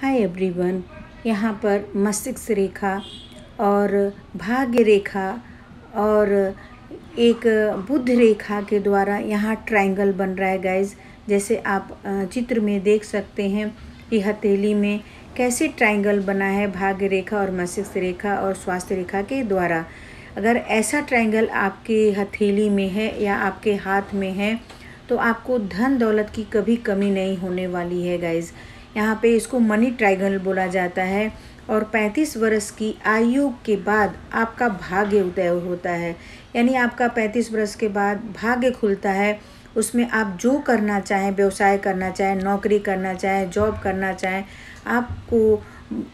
Hi everyone, यहाँ पर मस्तिष्क रेखा और भाग्य रेखा और एक बुद्ध रेखा के द्वारा यहाँ ट्रायंगल बन रहा है गाइज़ जैसे आप चित्र में देख सकते हैं कि हथेली में कैसे ट्रायंगल बना है भाग्य रेखा और मस्तिष्क रेखा और स्वास्थ्य रेखा के द्वारा। अगर ऐसा ट्रायंगल आपके हथेली में है या आपके हाथ में है तो आपको धन दौलत की कभी कमी नहीं होने वाली है गाइज़ यहाँ पे इसको मनी ट्राइगल बोला जाता है और 35 वर्ष की आयु के बाद आपका भाग्य उदय होता है। यानी आपका 35 वर्ष के बाद भाग्य खुलता है, उसमें आप जो करना चाहें, व्यवसाय करना चाहें, नौकरी करना चाहें, जॉब करना चाहें, आपको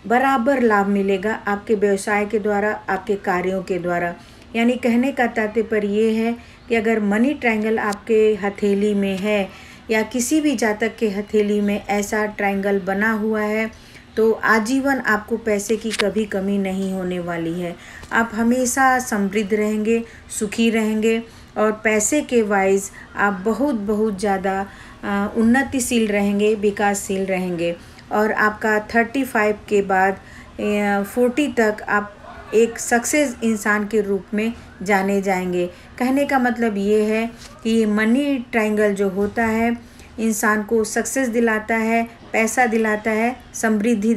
बराबर लाभ मिलेगा आपके व्यवसाय के द्वारा, आपके कार्यों के द्वारा। यानी कहने का तात्पर्य ये है कि अगर मनी ट्रायंगल आपके हथेली में है या किसी भी जातक के हथेली में ऐसा ट्रायंगल बना हुआ है तो आजीवन आपको पैसे की कभी कमी नहीं होने वाली है। आप हमेशा समृद्ध रहेंगे, सुखी रहेंगे और पैसे के वाइज आप बहुत बहुत ज़्यादा उन्नतिशील रहेंगे, विकासशील रहेंगे। और आपका थर्टी फाइव के बाद फोर्टी तक आप एक सक्सेस इंसान के रूप में जाने जाएँगे। कहने का मतलब ये है कि मनी ट्रायंगल जो होता है, इंसान को सक्सेस दिलाता है, पैसा दिलाता है, समृद्धि